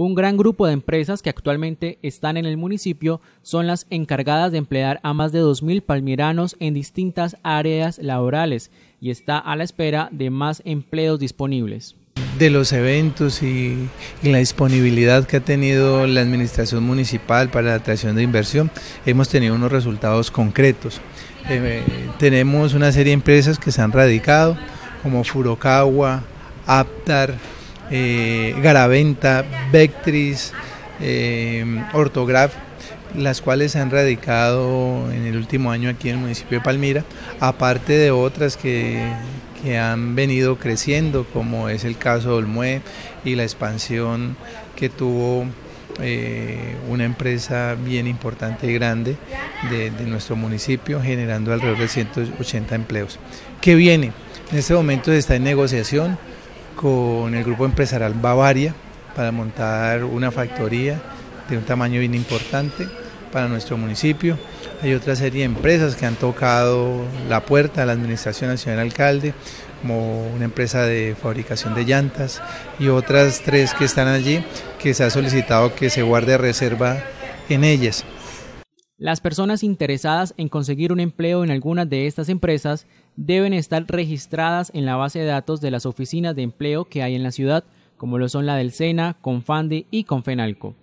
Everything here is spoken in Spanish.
Un gran grupo de empresas que actualmente están en el municipio son las encargadas de emplear a más de 2.000 palmiranos en distintas áreas laborales y está a la espera de más empleos disponibles. De los eventos y, la disponibilidad que ha tenido la administración municipal para la atracción de inversión, hemos tenido unos resultados concretos. Eh, tenemos una serie de empresas que se han radicado, como Furokawa, Aptar, eh, Garaventa, Vectris, eh, Ortograph, las cuales se han radicado en el último año aquí en el municipio de Palmira, aparte de otras que, han venido creciendo, como es el caso de Olmue y la expansión que tuvo eh, una empresa bien importante y grande de, de, nuestro municipio, generando alrededor de 180 empleos. ¿Qué viene? En este momento está en negociación con el grupo empresarial Bavaria para montar una factoría de un tamaño bien importante para nuestro municipio. Hay otra serie de empresas que han tocado la puerta a la Administración Nacional Alcalde, como una empresa de fabricación de llantas y otras tres que están allí que se ha solicitado que se guarde reserva en ellas. Las personas interesadas en conseguir un empleo en alguna de estas empresas deben estar registradas en la base de datos de las oficinas de empleo que hay en la ciudad, como lo son la del SENA, Confande y Confenalco.